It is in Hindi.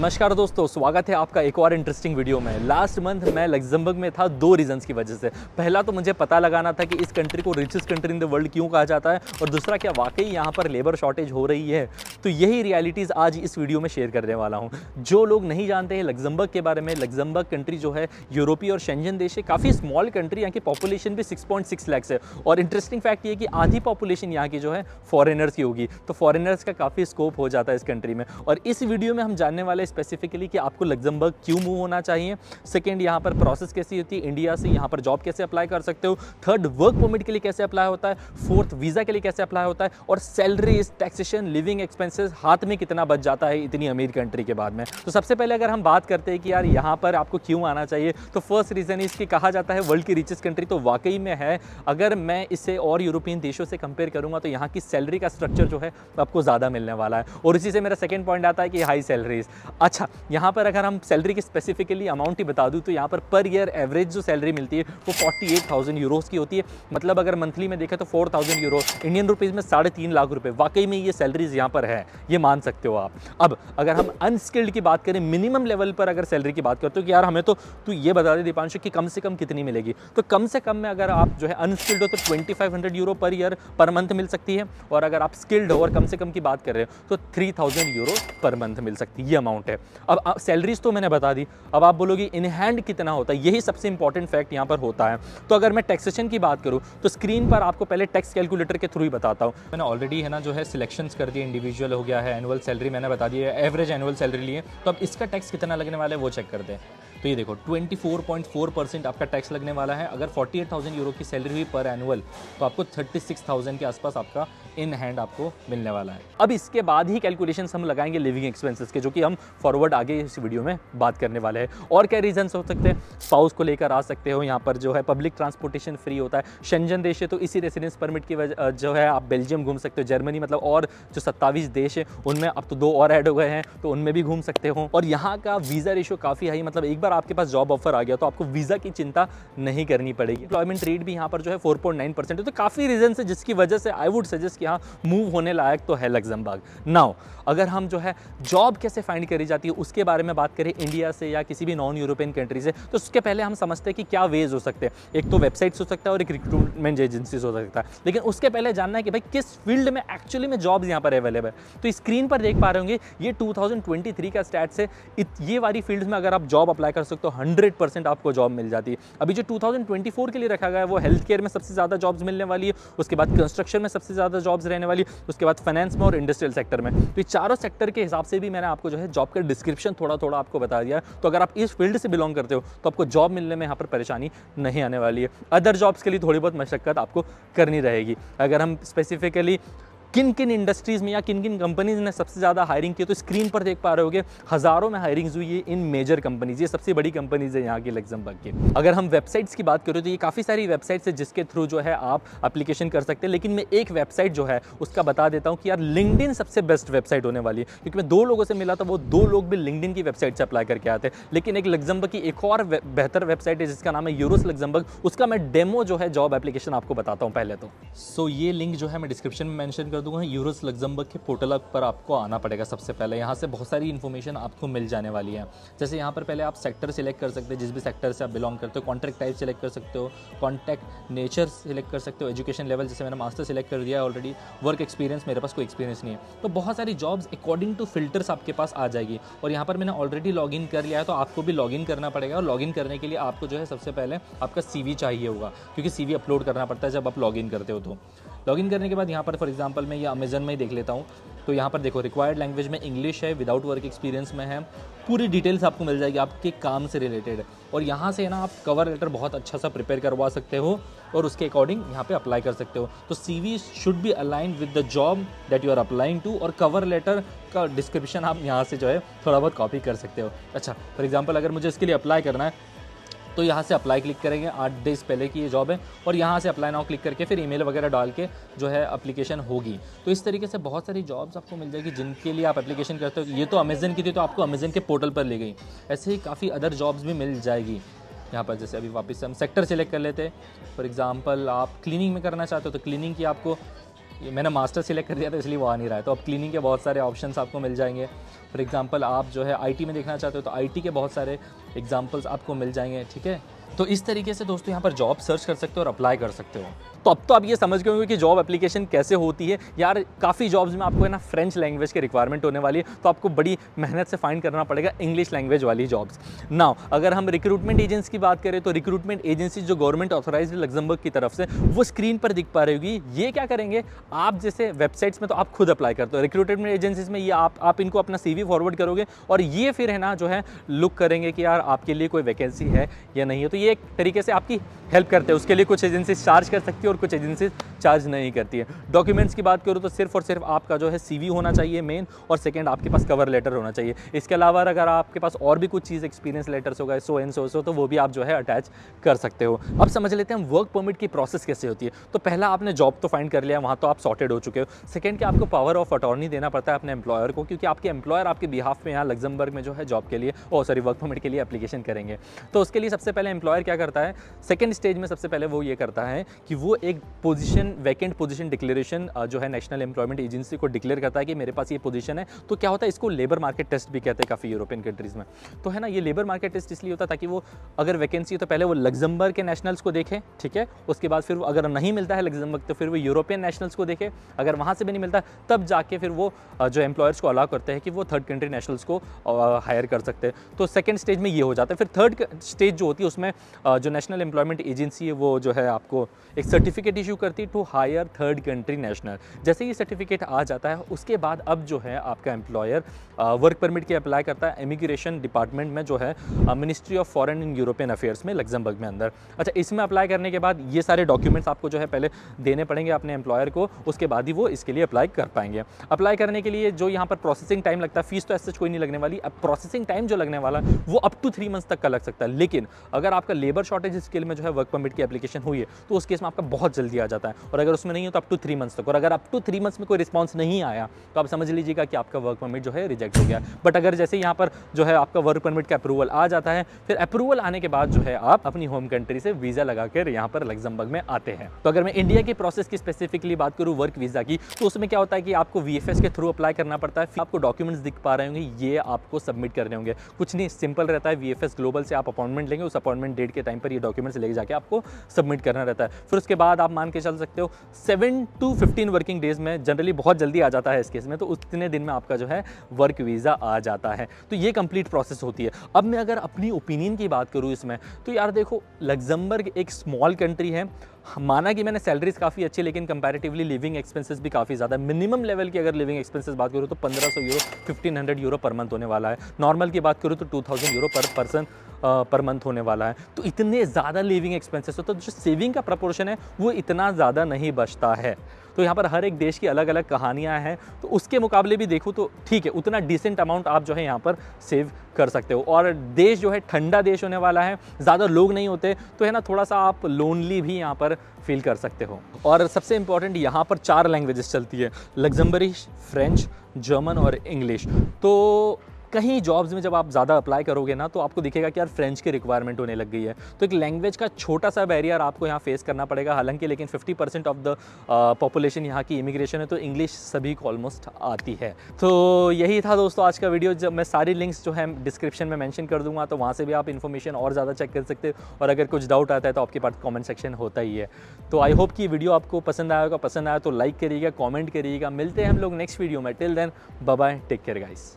नमस्कार दोस्तों, स्वागत है आपका एक और इंटरेस्टिंग वीडियो में। लास्ट मंथ मैं लग्जमबर्ग में था दो रीजंस की वजह से। पहला तो मुझे पता लगाना था कि इस कंट्री को richest country in the world क्यों कहा जाता है, और दूसरा क्या वाकई यहाँ पर लेबर शॉर्टेज हो रही है? तो यही रियलिटीज़ आज इस वीडियो में शेयर करने वाला हूँ। जो लोग नहीं जानते हैं लग्जमबर्ग के बारे में लग्जमबर्ग कंट्री जो है यूरोपीय और शेंजन देश है, काफ़ी स्मॉल कंट्री यहाँ की पॉपुलेशन भी सिक्स पॉइंट सिक्स लैक्स है। और इंटरेस्टिंग फैक्ट ये कि आधी पॉपुलेशन यहाँ की जो है फॉरेनर्स की होगी। तो फॉरेनर्स का काफ़ी स्कोप हो जाता है इस कंट्री में। और इस वीडियो में हम जानने वाले स्पेसिफिकली कि आपको लग्जमबर्ग क्यों मूव होना चाहिए? सेकेंड यहाँ पर प्रोसेस कैसी होती है? इंडिया से यहाँ पर जॉब कैसे अप्लाई कर सकते हो? थर्ड वर्क परमिट के लिए कैसे अप्लाई होता है? फोर्थ वीज़ा के लिए कैसे अप्लाई होता है? और सैलरी टैक्सेशन लिविंग एक्सपेंसेस हाथ में कितना बच जाता है इतनी अमीर कंट्री के बाद में? तो सबसे पहले अगर हम बात करते हैं कि यार यहाँ पर आपको क्यों आना चाहिए तो फ़र्स्ट रीज़न इसकी कहा जाता है वर्ल्ड की रिचेस्ट कंट्री तो वाकई में है। अगर मैं इसे और यूरोपियन देशों से कंपेयर करूँगा तो यहाँ की सैलरी का स्ट्रक्चर जो है आपको ज़्यादा मिलने वाला है। और इसी से मेरा सेकेंड पॉइंट आता है कि हाई सैलरीज अच्छा यहाँ पर अगर हम सैलरी की स्पेसिफिकली अमाउंट ही बता दूँ तो यहाँ पर पर ईयर एवरेज जो सैलरी मिलती है, वो फोर्टी एट थाउज़ेंड यूरोज़ की होती है। मतलब अगर मंथली में देखें तो four thousand euro Indian rupees में साढ़े तीन लाख रुपये वाकई में ये सैलरीज यहाँ पर है, ये मान सकते हो आप। अब, अगर हम अनस्किल्ड की बात करें मिनिमम लेवल पर अगर सैलरी की बात करते हो कि यार हमें तो तू ये बता दे दीपांशु कि कम से कम कितनी मिलेगी। तो कम से कम में अगर आप जो है अनस्किल्ड हो तो twenty five hundred euro per year per month मिल सकती है। और अगर आप स्किल्ड हो और कम से कम की बात कर रहे हो तो three thousand euro per month मिल सकती है, ये अमाउंट है। अब सैलरीज तो मैंने बता दी। अब आप बोलोगे, इन हैंड कितना होता है? यही सबसे इंपॉर्टेंट फैक्ट यहाँ पर होता है। तो अगर मैं टैक्सेशन की बात करूँ तो स्क्रीन पर आपको पहले टैक्स कैलकुलेटर के थ्रू ही बताता हूँ। मैंने ऑलरेडी है ना, जो है सिलेक्शन कर दिए इंडिविजुअल हो गया है एनुअल सैलरी मैंने बता दी है एवरेज एनुअल सैलरी लिए। तो अब इसका टैक्स कितना लगने वाला है, वो चेक कर दें। तो ये देखो 24.4 परसेंट आपका टैक्स लगने वाला है। अगर 48,000 यूरो की सैलरी हुई पर एनुअल तो आपको 36,000 के आसपास आपका इन हैंड आपको मिलने वाला है। अब इसके बाद ही कैलकुलेशन हम लगाएँगे लिविंग एक्सपेंसेस के जो कि हम फॉरवर्ड आगे इस वीडियो में बात करने वाले हैं। और क्या रीजन हो सकते हैं? स्पाउस को लेकर आ सकते हो यहाँ पर जो है पब्लिक ट्रांसपोर्टेशन फ्री होता है। शेंजन देश है तो इसी रेसिडेंस परमिट की वजह जो है आप बेल्जियम घूम सकते हो। जर्मनी मतलब और जो सत्तावीस देश है उनमें अब तो दो और ऐड हो गए हैं तो उनमें भी घूम सकते हो। और यहाँ का वीज़ा रेशो काफ़ी हाई मतलब एक बार आपके पास जॉब ऑफ़र आ गया तो आपको वीज़ा की चिंता नहीं करनी पड़ेगी। एम्प्लॉयमेंट रेट भी यहाँ पर जो है 4.9 परसेंट है तो काफ़ी रीजन है जिसकी वजह से आई वुड सजेस्ट कि यहाँ मूव होने लायक तो है लग्जमबर्ग नाउ अगर हम जो है जॉब कैसे फाइंड करी जाती है, उसके बारे में बात करें इंडिया से या किसी भी नॉन यूरोपियन कंट्री से तो उसके पहले हम समझते हैं कि क्या वेज हो सकते हैं। एक तो वेबसाइट्स हो सकता है और एक रिक्रूटमेंट एजेंसीज हो सकता है। लेकिन उसके पहले जानना है कि भाई किस फ़ील्ड में एक्चुअली में जॉब्स यहाँ पर अवेलेबल है। तो स्क्रीन पर देख पा रहे होंगे, ये 2023 का स्टैट्स है। ये वाली फ़ील्ड में अगर आप जॉब अप्लाई कर सकते हो हंड्रेड परसेंट आपको जॉब मिल जाती है। अभी जो 2024 के लिए रखा गया है, वो हेल्थ केयर में सबसे ज़्यादा जॉब्स मिलने वाली है, उसके बाद कंस्ट्रक्शन में सबसे ज़्यादा जॉब्स रहने वाली उसके बाद फाइनेंस में और इंडस्ट्रियल सेक्टर में। तो ये चारों सेक्टर के हिसाब से भी मैंने आपको जो है जॉब का डिस्क्रिप्शन थोड़ा थोड़ा आपको बता दिया तो अगर आप इस फ़ील्ड से बिलोंग करते हो तो आपको जॉब मिलने में यहाँ पर परेशानी नहीं आने वाली है। अदर जॉब्स के लिए थोड़ी बहुत मशक्कत आपको करनी रहेगी। अगर हम स्पेसिफिकली किन किन इंडस्ट्रीज़ में या किन किन कंपनीज़ ने सबसे ज़्यादा हायरिंग की तो स्क्रीन पर देख पा रहे होगे, हज़ारों में हायरिंग्स हुई है इन मेजर कंपनीज़ ये सबसे बड़ी कंपनीज़ है यहाँ की लग्जमबर्ग की। अगर हम वेबसाइट्स की बात करें तो ये काफ़ी सारी वेबसाइट्स है जिसके थ्रू जो है आप अप्लीकेशन कर सकते हैं। लेकिन मैं एक वेबसाइट जो है, उसका बता देता हूँ कि यार लिंकडिन सबसे बेस्ट वेबसाइट होने वाली है। क्योंकि मैं दो लोगों से मिला था वो दो लोग भी लिंकडिन की वेबसाइट से अप्लाई करके आते लेकिन एक लग्जमबर्ग की एक और बेहतर वेबसाइट है जिसका नाम है यूरोस लग्जमबर्ग उसका मैं डेमो जो है जॉब एप्लीकेशन आपको बताता हूँ पहले तो। सो ये लिंक जो है मैं डिस्क्रिप्शन में मैंशन कर दूँगा, यूरोस, लग्जमबर्ग के पोर्टल पर आपको आना पड़ेगा सबसे पहले। यहाँ से बहुत सारी इन्फॉर्मेशन आपको मिल जाने वाली है। जैसे यहाँ पर पहले आप सेक्टर सेलेक्ट कर सकते हैं, जिस भी सेक्टर से आप बिलोंग करते हो कॉन्ट्रैक्ट टाइप सेलेक्ट कर सकते हो कॉन्टैक्ट नेचर सेलेक्ट कर सकते हो एजुकेशन लेवल जैसे मैंने मास्टर सेलेक्ट कर दिया ऑलरेडी वर्क एक्सपीरियंस मेरे पास कोई एक्सपीरियंस नहीं है। तो बहुत सारी जॉब्स अकॉर्डिंग टू फिल्टर्स आपके पास आ जाएगी। और यहाँ पर मैंने ऑलरेडी लॉग कर लिया है तो आपको भी लॉग इन करना पड़ेगा। और लॉग इन करने के लिए आपको जो है सबसे पहले आपका सीवी चाहिए होगा, क्योंकि सीवी अपलोड करना पड़ता है जब आप लॉग इन करते हो तो। लॉगिन करने के बाद यहाँ पर फॉर एग्जांपल मैं ये अमेजन में ही देख लेता हूँ। तो यहाँ पर देखो रिक्वायर्ड लैंग्वेज में इंग्लिश है विदाउट वर्क एक्सपीरियंस में है। पूरी डिटेल्स आपको मिल जाएगी आपके काम से रिलेटेड और यहाँ से है ना आप कवर लेटर बहुत अच्छा सा प्रिपेयर करवा सकते हो और उसके अकॉर्डिंग यहाँ पे अप्लाई कर सकते हो। तो C V should be align with the job that you are applying to और कवर लेटर का डिस्क्रिप्शन आप यहाँ से जो है थोड़ा बहुत कॉपी कर सकते हो। अच्छा फॉर एग्ज़ाम्पल अगर मुझे इसके लिए अप्लाई करना है तो यहाँ से अप्लाई क्लिक करेंगे। आठ डेज़ पहले की ये जॉब है और यहाँ से अप्लाई नाउ क्लिक करके फिर ईमेल वगैरह डाल के जो है अप्लीकेशन होगी। तो इस तरीके से बहुत सारी जॉब्स आपको मिल जाएगी जिनके लिए आप एप्लीकेशन करते हो। ये तो अमेजन की थी तो आपको अमेजन के पोर्टल पर ले गई। ऐसे ही काफ़ी अदर जॉब्स भी मिल जाएगी। यहाँ पर जैसे अभी वापस हम सेक्टर सेलेक्ट कर लेते हैं। फॉर एग्ज़ाम्पल आप क्लीनिंग में करना चाहते हो तो क्लीनिंग की आपको ये मैंने मास्टर सिलेक्ट कर दिया था, इसलिए वो आ नहीं रहा है। तो अब क्लीनिंग के बहुत सारे ऑप्शंस आपको मिल जाएँगे। फॉर एग्जांपल आप जो है आईटी में देखना चाहते हो तो आईटी के बहुत सारे एग्जांपल्स आपको मिल जाएँगे, ठीक है? तो इस तरीके से दोस्तों यहाँ पर जॉब सर्च कर सकते हो और अप्लाई कर सकते हो। तो अब तो आप ये समझ गए होंगे कि जॉब एप्लीकेशन कैसे होती है। यार, काफ़ी जॉब्स में आपको है ना फ्रेंच लैंग्वेज की रिक्वायरमेंट होने वाली है तो आपको बड़ी मेहनत से फाइंड करना पड़ेगा इंग्लिश लैंग्वेज वाली जॉब्स नाउ अगर हम रिक्रूटमेंट एजेंसी की बात करें तो रिक्रूटमेंट एजेंसी जो गवर्नमेंट ऑथोराइज लग्जमबर्ग की तरफ़ से, वो स्क्रीन पर दिख पा रही होगी, ये क्या करेंगे? आप जैसे वेबसाइट्स में तो आप खुद अप्लाई करते हो रिक्रूटमेंट एजेंसीज में ये आप आप इनको अपना सीवी फॉरवर्ड करोगे, और ये फिर है ना जो है लुक करेंगे कि यार आपके लिए कोई वैकेंसी है या नहीं है। तो ये एक तरीके से आपकी हेल्प करते हैं। उसके लिए कुछ एजेंसी चार्ज कर सकती है और कुछ एजेंसी चार्ज नहीं करती है। डॉक्यूमेंट्स की बात करूँ तो सिर्फ़ और सिर्फ़ आपका जो है सीवी होना चाहिए मेन और सेकंड आपके पास कवर लेटर होना चाहिए। इसके अलावा अगर आपके पास और भी कुछ चीज़ एक्सपीरियंस लेटर्स होगा सो एन सो सो तो वो भी आप जो है अटैच कर सकते हो। अब समझ लेते हैं वर्क परमिट की प्रोसेस कैसे होती है। तो पहला आपने जॉब तो फाइंड कर लिया, वहाँ तो आप सॉर्टेड हो चुके हो। सेकेंड कि आपको पावर ऑफ़ अटॉर्नी देना पड़ता है अपने एम्प्लॉयर को, क्योंकि आपके एम्प्लॉयर आपके बिहाफ में यहाँ लग्जमबर्ग में जो है जॉब के लिए और सॉरी वर्क परमिट के लिए एप्लीकेशन करेंगे। तो उसके लिए सबसे पहले एम्प्लॉयर क्या करता है? सेकेंड स्टेज में सबसे पहले वो ये करता है कि वो एक पोजीशन वैकेंट पोजीशन डिक्लेरेशन जो है नेशनल एम्प्लॉयमेंट एजेंसी को डिक्लेयर करता है कि मेरे पास ये पोजीशन है। तो क्या होता है? इसको लेबर मार्केट टेस्ट भी कहते हैं काफ़ी यूरोपियन कंट्रीज़ में। तो है ना, ये लेबर मार्केट टेस्ट इसलिए होता है ताकि वो अगर वैकेंसी है तो पहले वो लग्जमबर्ग के नेशनल्स को देखें, ठीक है? उसके बाद फिर अगर नहीं मिलता है लग्जमबर्ग तो फिर वो यूरोपियन नेशनल्स को देखे। अगर वहाँ से भी नहीं मिलता, तब जाके फिर वो जो एम्प्लॉयर्स को अलाउ करते हैं कि वो थर्ड कंट्री नेशनल्स को हायर कर सकते हैं। तो सेकेंड स्टेज में ये हो जाता है। फिर थर्ड स्टेज जो होती है उसमें जो नेशनल एम्प्लॉयमेंट एजेंसी है, वो जो है आपको एक सर्टिफिकेट इशू करती है to hire third country national जैसे ये सर्टिफिकेट आ जाता है, उसके बाद अब जो है आपका एम्प्लॉयर वर्क परमिट के अप्लाई करता है इमिग्रेशन डिपार्टमेंट में, जो है ministry of foreign and European affairs में लग्जमबर्ग में अंदर। अच्छा इसमें अप्लाई करने के बाद ये सारे डॉक्यूमेंट्स आपको जो है पहले देने पड़ेंगे अपने एम्प्लॉयर को, उसके बाद ही वो इसके लिए अप्लाई कर पाएँगे। अप्लाई करने के लिए जो यहाँ पर प्रोसेसिंग टाइम लगता है फ़ीस तो ऐसे कोई नहीं लगने वाली। अब प्रोसेसिंग टाइम जो लगने वाला वो अप टू थ्री मंथ्स तक का लग सकता है। लेकिन अगर आपका लेबर शॉर्टेज स्किल में जो है वर्क परमिट की एप्लीकेशन हुई है तो उस केस में आपका बहुत जल्दी आ जाता है। और अगर उसमें नहीं हो तो अप टू थ्री मंथ्स तक। और अगर अप टू थ्री मंथ्स में कोई रिस्पॉन्स नहीं आया तो आप समझ लीजिएगा कि आपका वर्क परमिट जो है रिजेक्ट हो गया। बट अगर जैसे यहाँ पर जो है आपका वर्क परमिट का अप्रूवल आ जाता है, फिर अप्रूवल आने के बाद जो है आप अपनी होम कंट्री से वीज़ा लगाकर यहाँ पर लग्जमबर्ग में आते हैं। तो अगर मैं इंडिया के प्रोसेस की स्पेसिफिकली बात करूँ वर्क वीज़ा की तो उसमें क्या होता है कि आपको वी के थ्रू अप्लाई करना पड़ता है। फिर आपको डॉक्यूमेंट्स दिख पा रहे होंगे, ये आपको सबमिट करने होंगे। कुछ नहीं सिंपल रहता है। वी ग्लोबल से आप अपॉइंटमेंट लेंगे, उस अपॉइंटमेंट डेट के टाइम पर ये डॉक्यूमेंट्स लेके जाके आपको सबमिट करना रहता है। फिर उसके बाद आप मान के चल सकते हो seven to fifteen working days में जनरली बहुत जल्दी आ जाता है इस केस में तो उतने दिन में आपका जो है वर्क वीज़ा आ जाता है। तो ये कंप्लीट प्रोसेस होती है। अब मैं अगर अपनी ओपिनियन की बात करूँ इसमें तो यार देखो लग्जम्बर्ग एक स्मॉल कंट्री है माना कि मैंने सैलरीज काफ़ी अच्छी, लेकिन कंपैरेटिवली लिविंग एक्सपेंसेस भी काफ़ी ज़्यादा मिनिमम लेवल की अगर लिविंग एक्सपेंसेस बात करूँ तो 1500 यूरो 1500 यूरो पर मंथ होने वाला है। नॉर्मल की बात करूँ तो 2000 यूरो पर पर्सन पर मंथ होने वाला है। तो इतने ज़्यादा लिविंग एक्सपेंसेस हो तो जो सेविंग का प्रपोर्शन है, वो इतना ज़्यादा नहीं बचता है। तो यहाँ पर हर एक देश की अलग अलग कहानियाँ हैं। तो उसके मुकाबले भी देखूँ तो ठीक है, उतना डिसेंट अमाउंट आप जो है यहाँ पर सेव कर सकते हो। और देश जो है ठंडा देश होने वाला है, ज़्यादा लोग नहीं होते तो है ना थोड़ा सा आप लोनली भी यहाँ पर फील कर सकते हो। और सबसे इंपॉर्टेंट यहाँ पर चार लैंग्वेजेस चलती है लग्जम्बरिश फ्रेंच जर्मन और इंग्लिश तो कहीं जॉब्स में जब आप ज़्यादा अप्लाई करोगे ना तो आपको दिखेगा कि यार फ्रेंच की रिक्वायरमेंट होने लग गई है। तो एक लैंग्वेज का छोटा सा बैरियर आपको यहाँ फेस करना पड़ेगा हालाँकि, लेकिन 50 परसेंट ऑफ़ द पॉपुलेशन यहाँ की इमिग्रेशन है तो इंग्लिश सभी को ऑलमोस्ट आती है। तो यही था दोस्तों आज का वीडियो जब मैं सारी लिंक्स जो है डिस्क्रिप्शन में मैंशन कर दूँगा तो वहाँ से भी आप इन्फॉर्मेशन और ज़्यादा चेक कर सकते हो और अगर कुछ डाउट आता है तो आपके पास कॉमेंट सेक्शन होता ही है। तो आई होप कि वीडियो आपको पसंद आएगा पसंद आया तो लाइक करिएगा कॉमेंट करिएगा। मिलते हैं हम लोग नेक्स्ट वीडियो में। Till then bye take care guys